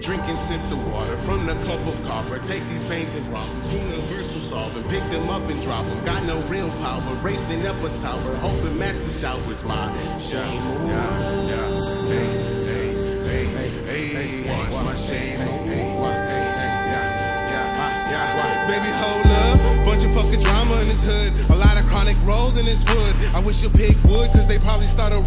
Drink and sip the water from the cup of copper. Take these pains and problems, universal solvent. Pick them up and drop them. Got no real power. Racing up a tower, hoping master showers my shame. Yeah, yeah, hey, hey, hey, hey, hey, wash my shame. Baby, hold up. Bunch of fucking drama in this hood. A lot of chronic rolled in this wood. I wish you pick wood, cause they probably started writing.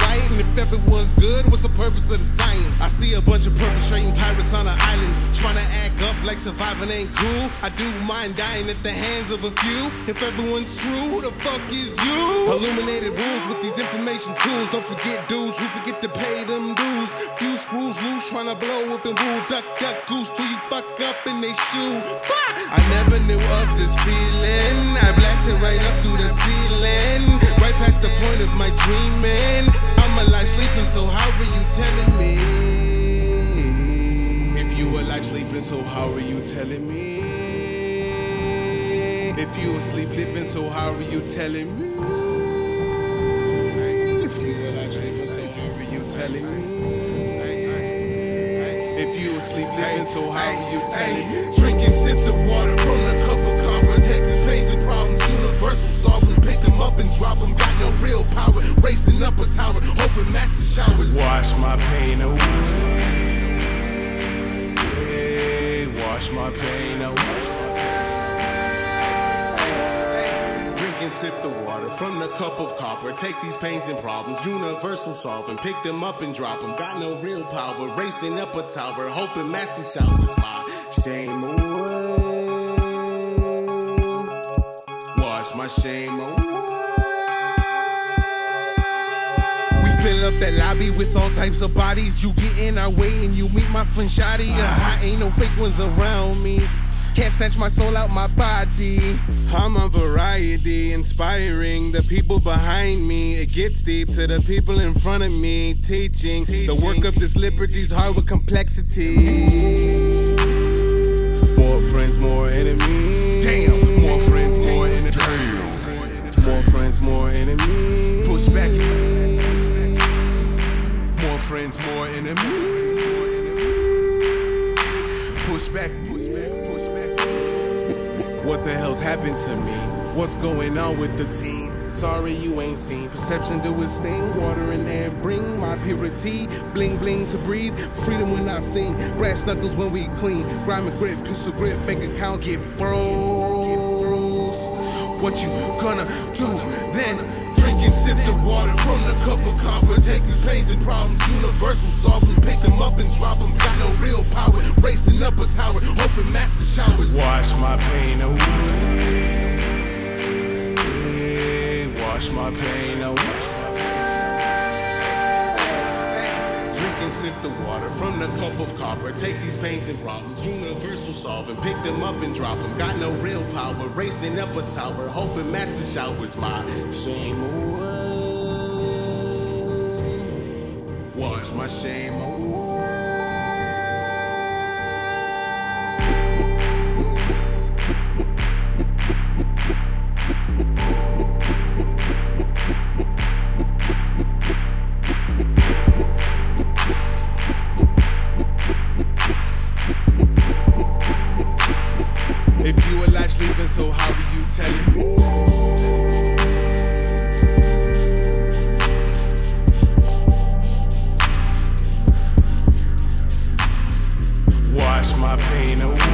The? I see a bunch of perpetrating pirates on an island. Trying to act up like surviving ain't cool. I do mind dying at the hands of a few. If everyone's true, who the fuck is you? Illuminated rules with these information tools. Don't forget dudes who forget to pay them dues. Few screws loose, trying to blow up and rule. Duck, duck, goose till you fuck up in they shoe. Bah! I never knew of this feeling. I blasted right up through the ceiling, right past the point of my dreaming. Alive sleeping, so how are you telling me? If you alive sleeping, so how are you telling me? If you asleep living, so how are you telling me? If you alive sleeping, so how are you telling me? If you asleep living, so how are you telling me? Drink and sip the water from hoping master showers. Wash my pain away. Wash my pain away. Drink and sip the water from the cup of copper. Take these pains and problems, universal solvent. Pick them up and drop them. Got no real power. Racing up a tower, hoping master showers my shame away. Wash my shame away. Fill up that lobby with all types of bodies. You get in our way and you meet my friend Shotty. Uh, ain't no fake ones around me. Can't snatch my soul out my body. I'm a variety, inspiring the people behind me. It gets deep to the people in front of me, teaching. The work of this liberty's hard with complexity. More friends, more enemies. Damn, back, push back, push back. What the hell's happened to me? What's going on with the team? Sorry you ain't seen. Perception do its thing. Water and air bring my purity. Bling bling to breathe. Freedom when I sing. Brass knuckles when we clean. Grime and grip, pistol grip, bank accounts get froze. What you gonna do then? drinking sips sip the water from the cup of copper. Take these pains and problems, universal solvent. Pick them up and drop them. Got no real power. Racing up a tower, hoping master showers. Wash my pain away. Wash my pain away. Sip the water from the cup of copper. Take these pains and problems, universal solvent. Pick them up and drop them. Got no real power. Racing up a tower, hoping master showers my shame away. Wash my shame away. so how do you tell it? my pain away.